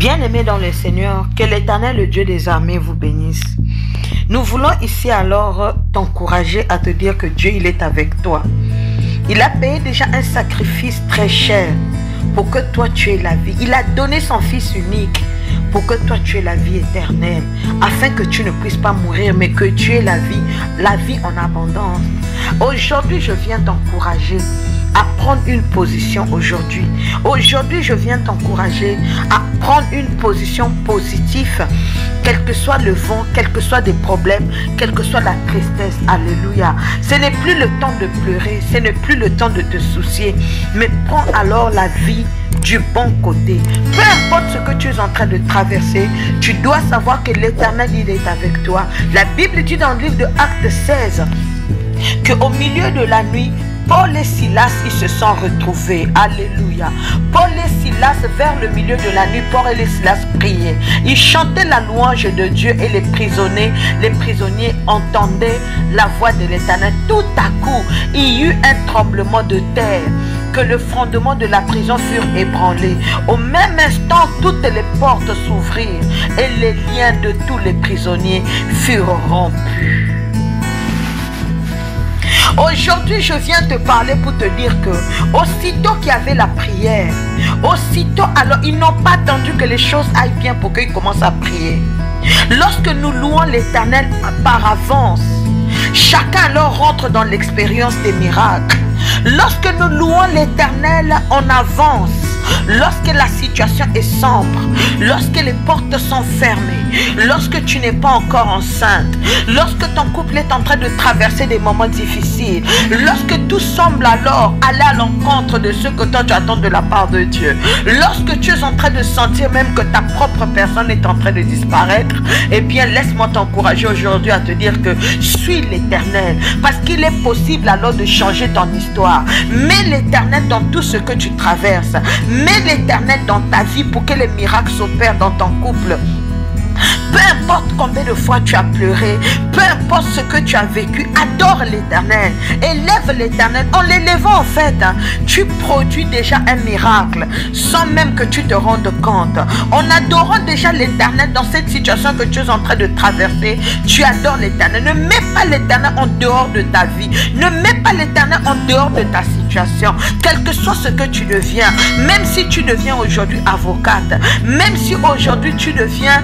Bien-aimés dans le Seigneur, que l'Éternel, le Dieu des armées, vous bénisse. Nous voulons ici alors t'encourager à te dire que Dieu, il est avec toi. Il a payé déjà un sacrifice très cher pour que toi tu aies la vie. Il a donné son Fils unique pour que toi tu aies la vie éternelle, afin que tu ne puisses pas mourir, mais que tu aies la vie, la vie en abondance. Aujourd'hui, je viens t'encourager à prendre une position aujourd'hui. Aujourd'hui, je viens t'encourager à prendre une position positive, quel que soit le vent, quel que soit des problèmes, quelle que soit la tristesse. Alléluia. Ce n'est plus le temps de pleurer, ce n'est plus le temps de te soucier, mais prends alors la vie du bon côté. Peu importe ce que tu es en train de traverser, tu dois savoir que l'éternel, il est avec toi. La Bible dit dans le livre de Actes 16 que au milieu de la nuit, Paul et Silas, ils se sont retrouvés. Alléluia. Paul et Silas, vers le milieu de la nuit, Paul et Silas priaient. Ils chantaient la louange de Dieu et les prisonniers, les prisonniers entendaient la voix de l'éternel. Tout à coup, il y eut un tremblement de terre que le fondement de la prison furent ébranlés. Au même instant, toutes les portes s'ouvrirent et les liens de tous les prisonniers furent rompus. Aujourd'hui, je viens te parler pour te dire que aussitôt qu'il y avait la prière, aussitôt alors ils n'ont pas attendu que les choses aillent bien pour qu'ils commencent à prier. Lorsque nous louons l'Éternel par avance, chacun alors rentre dans l'expérience des miracles. Lorsque nous louons l'Éternel en avance, lorsque la situation est sombre, lorsque les portes sont fermées, lorsque tu n'es pas encore enceinte, lorsque ton couple est en train de traverser des moments difficiles, lorsque tout semble alors aller à l'encontre de ce que toi tu attends de la part de Dieu, lorsque tu es en train de sentir même que ta propre personne est en train de disparaître, eh bien laisse-moi t'encourager aujourd'hui à te dire que suis l'éternel, parce qu'il est possible alors de changer ton histoire. Mets l'éternel dans tout ce que tu traverses. Mets l'éternel dans ta vie pour que les miracles s'opèrent dans ton couple. Peu importe combien de fois tu as pleuré, peu importe ce que tu as vécu, adore l'éternel. Élève l'éternel. En l'élevant, en fait, tu produis déjà un miracle sans même que tu te rendes compte. En adorant déjà l'éternel dans cette situation que tu es en train de traverser, tu adores l'éternel. Ne mets pas l'éternel en dehors de ta vie. Ne mets pas l'éternel en dehors de ta situation. Quel que soit ce que tu deviens, même si tu deviens aujourd'hui avocate, même si aujourd'hui tu deviens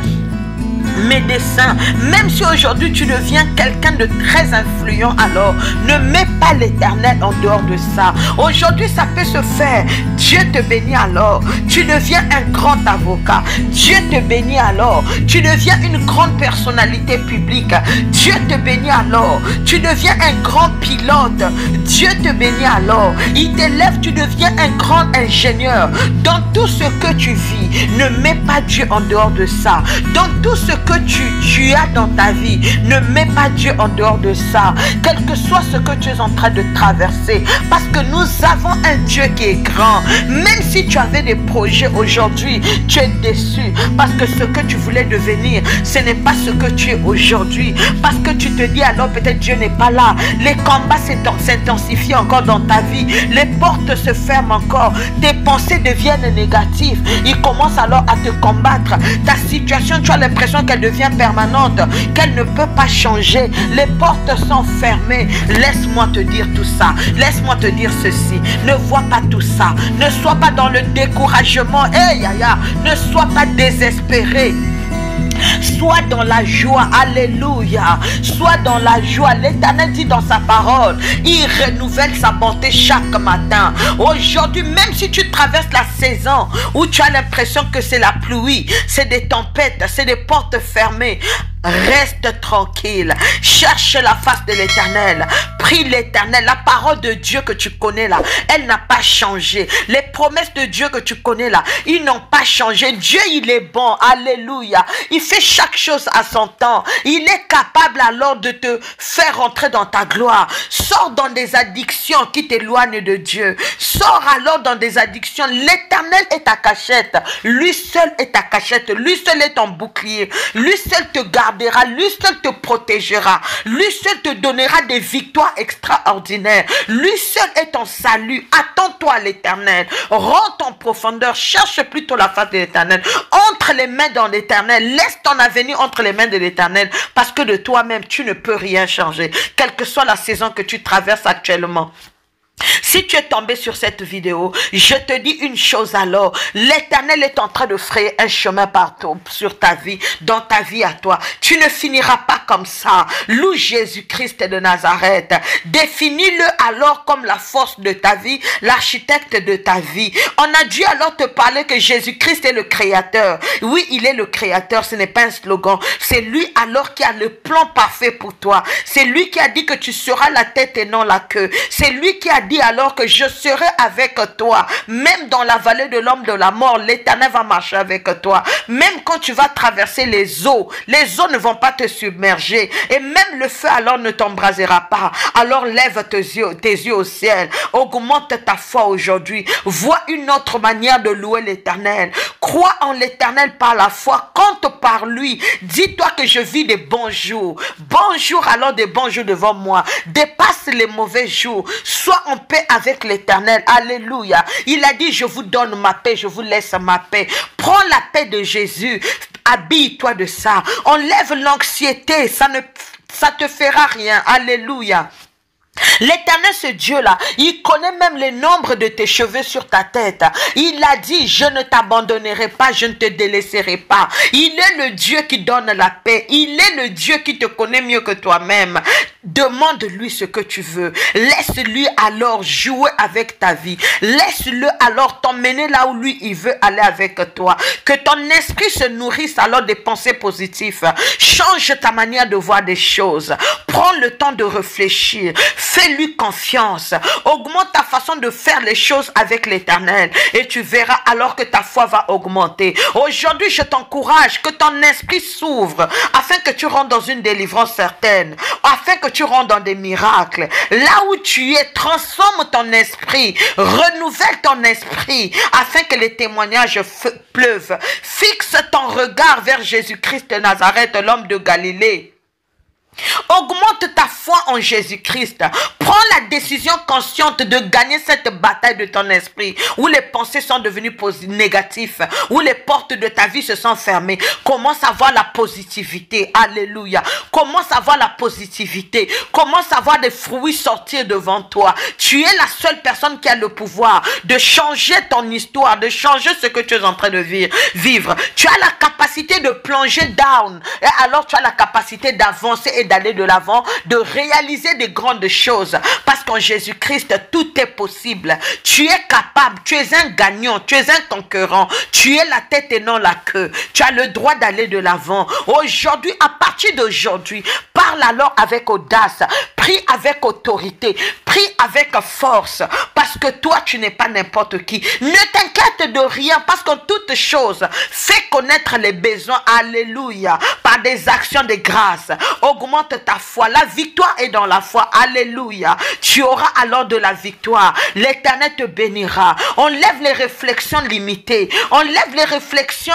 médecin, même si aujourd'hui tu deviens quelqu'un de très influent, alors ne mets pas l'éternel en dehors de ça. Aujourd'hui, ça peut se faire. Dieu te bénit alors. Tu deviens un grand avocat. Dieu te bénit alors. Tu deviens une grande personnalité publique. Dieu te bénit alors. Tu deviens un grand pilote. Dieu te bénit alors. Il t'élève, tu deviens un grand ingénieur. Dans tout ce que tu vis, ne mets pas Dieu en dehors de ça. Dans tout ce que tu, tu as dans ta vie, ne mets pas Dieu en dehors de ça. Quel que soit ce que tu es en train de traverser. Parce que nous avons un Dieu qui est grand. Même si tu avais des projets aujourd'hui, tu es déçu. Parce que ce que tu voulais devenir, ce n'est pas ce que tu es aujourd'hui. Parce que tu te dis alors peut-être Dieu n'est pas là. Les combats s'intensifient encore dans ta vie. Les portes se ferment encore. Tes pensées deviennent négatives. Ils commencent alors à te combattre. Ta situation, tu as l'impression qu'elle devient permanente, qu'elle ne peut pas changer. Les portes sont fermées. Laisse-moi te dire tout ça. Laisse-moi te dire ceci. Ne vois pas tout ça. Ne sois pas dans le découragement. Hey, yaya, ne sois pas désespéré. Sois dans la joie. Alléluia. Sois dans la joie. L'Éternel dit dans sa parole, il renouvelle sa bonté chaque matin. Aujourd'hui, même si tu traverses la saison où tu as l'impression que c'est la pluie, c'est des tempêtes, c'est des portes fermées. Reste tranquille. Cherche la face de l'éternel. Prie l'éternel. La parole de Dieu que tu connais là, elle n'a pas changé. Les promesses de Dieu que tu connais là, ils n'ont pas changé. Dieu, il est bon. Alléluia. Il fait chaque chose à son temps. Il est capable alors de te faire rentrer dans ta gloire. Sors dans des addictions qui t'éloignent de Dieu. Sors alors dans des addictions. L'éternel est ta cachette. Lui seul est ta cachette. Lui seul est ton bouclier. Lui seul te garde lui seul te protégera, lui seul te donnera des victoires extraordinaires, lui seul est ton salut. Attends-toi à l'éternel, rentre en profondeur, cherche plutôt la face de l'éternel, entre les mains dans l'éternel. Laisse ton avenir entre les mains de l'éternel parce que de toi-même, tu ne peux rien changer. Quelle que soit la saison que tu traverses actuellement. Si tu es tombé sur cette vidéo, je te dis une chose alors. L'éternel est en train de frayer un chemin partout sur ta vie, dans ta vie à toi. Tu ne finiras pas comme ça. Loue Jésus-Christ de Nazareth. Définis-le alors comme la force de ta vie, l'architecte de ta vie. On a dû alors te parler que Jésus-Christ est le créateur. Oui, il est le créateur. Ce n'est pas un slogan. C'est lui alors qui a le plan parfait pour toi. C'est lui qui a dit que tu seras la tête et non la queue. C'est lui qui a dit alors que je serai avec toi. Même dans la vallée de l'homme de la mort, l'éternel va marcher avec toi. Même quand tu vas traverser les eaux, les eaux ne vont pas te submerger. Et même le feu alors ne t'embrasera pas. Alors lève tes yeux, tes yeux au ciel. Augmente ta foi aujourd'hui. Vois une autre manière de louer l'éternel. Crois en l'éternel par la foi. Compte par lui. Dis-toi que je vis des bons jours. Bonjour alors des bons jours devant moi. Dépasse les mauvais jours. Sois en paix avec l'éternel. Alléluia. Il a dit, je vous donne ma paix, je vous laisse ma paix. Prends la paix de Jésus. Habille-toi de ça. Enlève l'anxiété. Ça ne ça te fera rien. Alléluia. L'éternel, ce Dieu-là, il connaît même les nombres de tes cheveux sur ta tête. Il a dit, je ne t'abandonnerai pas, je ne te délaisserai pas. Il est le Dieu qui donne la paix. Il est le Dieu qui te connaît mieux que toi-même. Demande-lui ce que tu veux. Laisse-lui alors jouer avec ta vie. Laisse-le alors t'emmener là où lui, il veut aller avec toi. Que ton esprit se nourrisse alors des pensées positives. Change ta manière de voir des choses. Prends le temps de réfléchir. Fais-lui confiance. Augmente ta façon de faire les choses avec l'éternel. Et tu verras alors que ta foi va augmenter. Aujourd'hui, je t'encourage que ton esprit s'ouvre afin que tu rentres dans une délivrance certaine. Afin que tu rentres dans des miracles. Là où tu es, transforme ton esprit. Renouvelle ton esprit afin que les témoignages pleuvent. Fixe ton regard vers Jésus-Christ de Nazareth, l'homme de Galilée. Augmente ta foi en Jésus-Christ. Prends la décision consciente de gagner cette bataille de ton esprit où les pensées sont devenues négatives, où les portes de ta vie se sont fermées. Commence à voir la positivité. Alléluia. Commence à voir la positivité. Commence à voir des fruits sortir devant toi. Tu es la seule personne qui a le pouvoir de changer ton histoire, de changer ce que tu es en train de vivre. Tu as la capacité de plonger down. Et alors tu as la capacité d'avancer et d'aller de l'avant, de réaliser des grandes choses. Parce qu'en Jésus-Christ, tout est possible. Tu es capable, tu es un gagnant, tu es un conquérant. Tu es la tête et non la queue. Tu as le droit d'aller de l'avant. Aujourd'hui, à partir d'aujourd'hui, parle alors avec audace, prie avec autorité, prie avec force. Parce que toi, tu n'es pas n'importe qui. Ne t'inquiète de rien parce qu'en toute chose, fais connaître les besoins. Alléluia. Par des actions de grâce. Augmente ta foi. La victoire est dans la foi. Alléluia. Tu auras alors de la victoire. L'éternel te bénira. On lève les réflexions limitées. On lève les réflexions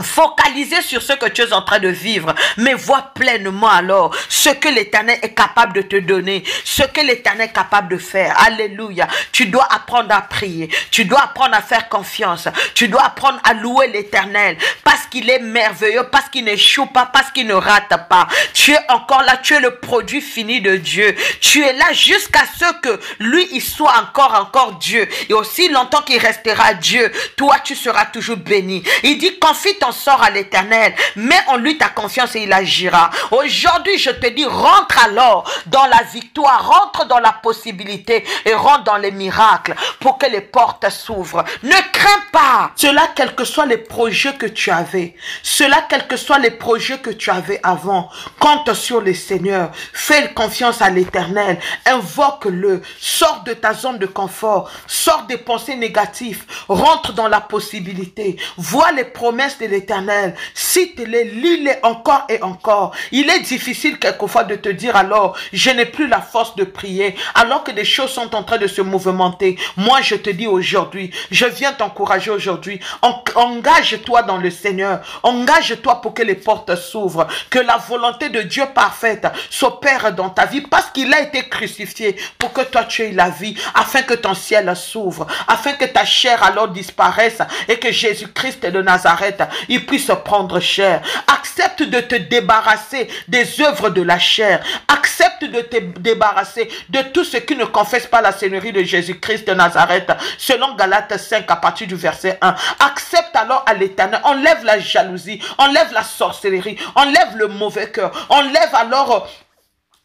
Focaliser sur ce que tu es en train de vivre, mais vois pleinement alors ce que l'Éternel est capable de te donner, ce que l'Éternel est capable de faire. Alléluia. Tu dois apprendre à prier, tu dois apprendre à faire confiance, tu dois apprendre à louer l'Éternel parce qu'il est merveilleux, parce qu'il n'échoue pas, parce qu'il ne rate pas. Tu es encore là, tu es le produit fini de Dieu. Tu es là jusqu'à ce que lui, il soit encore, encore Dieu. Et aussi longtemps qu'il restera Dieu, toi, tu seras toujours béni. Il dit, confie ton sort à l'éternel. Mets en lui ta confiance et il agira. Aujourd'hui, je te dis, rentre alors dans la victoire, rentre dans la possibilité et rentre dans les miracles pour que les portes s'ouvrent. Ne crains pas. Cela, quels que soient les projets que tu avais, cela, quels que soient les projets que tu avais avant, compte sur le Seigneur. Fais confiance à l'éternel. Invoque-le. Sors de ta zone de confort. Sors des pensées négatives. Rentre dans la possibilité. Vois les promesses de l'éternel. cite-les, lis-les encore et encore. Il est difficile quelquefois de te dire alors, je n'ai plus la force de prier, alors que des choses sont en train de se mouvementer. Moi, je te dis aujourd'hui, je viens t'encourager aujourd'hui. Engage-toi dans le Seigneur. Engage-toi pour que les portes s'ouvrent, que la volonté de Dieu parfaite s'opère dans ta vie parce qu'il a été crucifié pour que toi tu aies la vie, afin que ton ciel s'ouvre, afin que ta chair alors disparaisse et que Jésus-Christ de Nazareth, il puisse prendre chair. Accepte de te débarrasser des œuvres de la chair. Accepte de te débarrasser de tout ce qui ne confesse pas la Seigneurie de Jésus-Christ de Nazareth, selon Galates 5 à partir du verset 1. Accepte alors à l'éternel, enlève la jalousie, enlève la sorcellerie, enlève le mauvais cœur, enlève alors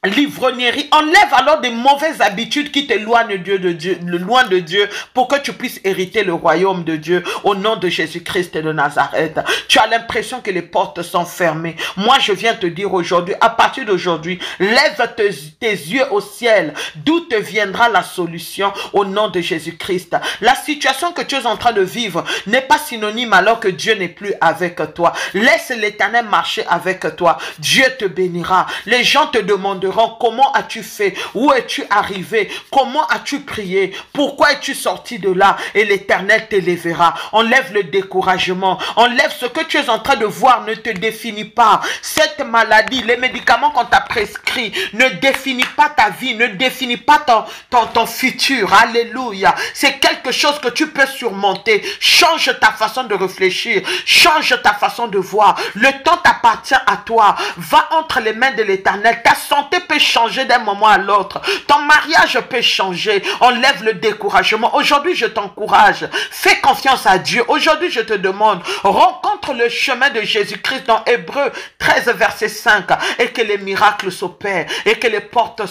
l'ivrognerie. Enlève alors des mauvaises habitudes qui t'éloignent Dieu de Dieu, loin de Dieu pour que tu puisses hériter le royaume de Dieu au nom de Jésus-Christ de Nazareth. Tu as l'impression que les portes sont fermées. Moi, je viens te dire aujourd'hui, à partir d'aujourd'hui, lève tes yeux au ciel, d'où te viendra la solution au nom de Jésus-Christ? La situation que tu es en train de vivre n'est pas synonyme alors que Dieu n'est plus avec toi. Laisse l'éternel marcher avec toi. Dieu te bénira. Les gens te demanderont comment as-tu fait, où es-tu arrivé, comment as-tu prié, pourquoi es-tu sorti de là? Et l'éternel t'élèvera. Enlève le découragement, enlève ce que tu es en train de voir ne te définit pas. Cette maladie, les médicaments qu'on t'a prescrits ne définit pas ta vie, ne définit pas ton, ton, ton futur. Alléluia. C'est quelque chose que tu peux surmonter. Change ta façon de réfléchir, change ta façon de voir. Le temps t'appartient à toi. Va entre les mains de l'éternel. Ta santé peut changer d'un moment à l'autre. Ton mariage peut changer. Enlève le découragement. Aujourd'hui, je t'encourage. Fais confiance à Dieu. Aujourd'hui, je te demande, rencontre le chemin de Jésus-Christ dans Hébreu 13, verset 5, et que les miracles s'opèrent, et que les portes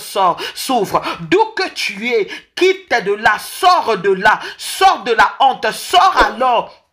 s'ouvrent. D'où que tu es, quitte de là, sors de là, sors de la honte, sors alors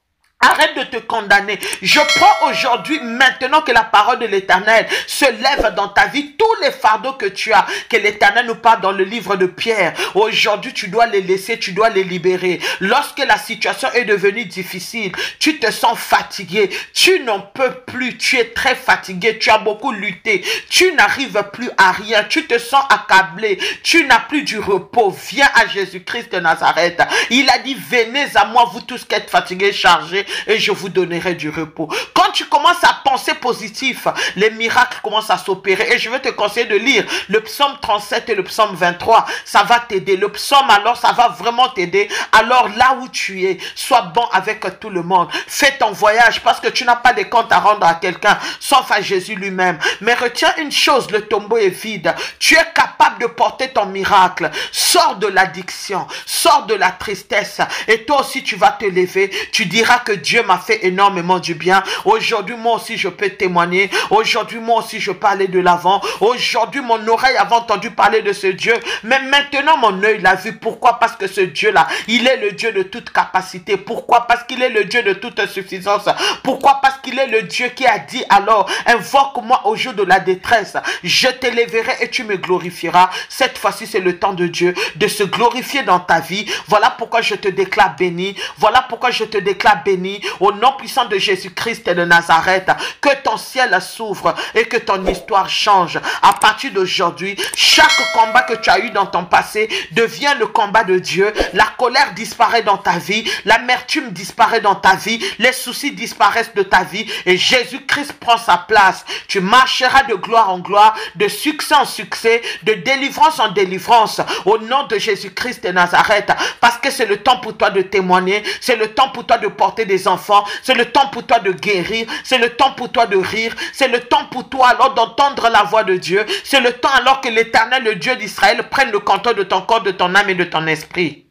Arrête de te condamner. Je prends aujourd'hui, maintenant que la parole de l'éternel se lève dans ta vie, tous les fardeaux que tu as, que l'éternel nous parle dans le livre de Pierre. Aujourd'hui, tu dois les laisser, tu dois les libérer. Lorsque la situation est devenue difficile, tu te sens fatigué, tu n'en peux plus, tu es très fatigué, tu as beaucoup lutté, tu n'arrives plus à rien, tu te sens accablé, tu n'as plus du repos. Viens à Jésus-Christ de Nazareth. Il a dit, venez à moi, vous tous qui êtes fatigués, chargés, et je vous donnerai du repos. Quand tu commences à penser positif, les miracles commencent à s'opérer. Et je vais te conseiller de lire le psaume 37 et le psaume 23. Ça va t'aider. Le psaume, alors, ça va vraiment t'aider. Alors, là où tu es, sois bon avec tout le monde. Fais ton voyage parce que tu n'as pas de compte à rendre à quelqu'un, sauf à Jésus lui-même. Mais retiens une chose, le tombeau est vide. Tu es capable de porter ton miracle. Sors de l'addiction, sors de la tristesse. Et toi aussi, tu vas te lever. Tu diras que Dieu m'a fait énormément du bien. Aujourd'hui, moi aussi, je peux témoigner. Aujourd'hui, moi aussi, je parlais de l'avant. Aujourd'hui, mon oreille avait entendu parler de ce Dieu. Mais maintenant, mon œil l'a vu. Pourquoi? Parce que ce Dieu-là, il est le Dieu de toute capacité. Pourquoi? Parce qu'il est le Dieu de toute suffisance. Pourquoi? Parce qu'il est le Dieu qui a dit alors, invoque-moi au jour de la détresse. Je t'élèverai et tu me glorifieras. Cette fois-ci, c'est le temps de Dieu de se glorifier dans ta vie. Voilà pourquoi je te déclare béni. Voilà pourquoi je te déclare béni au nom puissant de Jésus-Christ et de Nazareth, que ton ciel s'ouvre et que ton histoire change. À partir d'aujourd'hui, chaque combat que tu as eu dans ton passé devient le combat de Dieu. La colère disparaît dans ta vie, l'amertume disparaît dans ta vie, les soucis disparaissent de ta vie et Jésus-Christ prend sa place. Tu marcheras de gloire en gloire, de succès en succès, de délivrance en délivrance au nom de Jésus-Christ de Nazareth parce que c'est le temps pour toi de témoigner, c'est le temps pour toi de porter des enfants. C'est le temps pour toi de guérir. C'est le temps pour toi de rire. C'est le temps pour toi alors d'entendre la voix de Dieu. C'est le temps alors que l'éternel, le Dieu d'Israël, prenne le canton de ton corps, de ton âme et de ton esprit.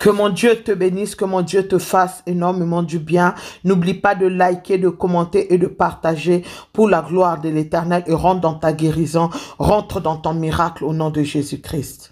Que mon Dieu te bénisse, que mon Dieu te fasse énormément du bien. N'oublie pas de liker, de commenter et de partager pour la gloire de l'éternel et rentre dans ta guérison, rentre dans ton miracle au nom de Jésus-Christ.